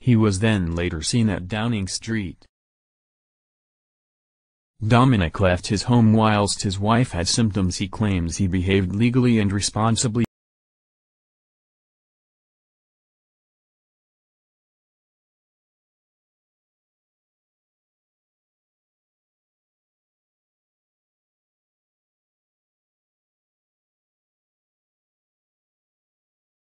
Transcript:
He was then later seen at Downing Street. Dominic left his home whilst his wife had symptoms he claims he behaved legally and responsibly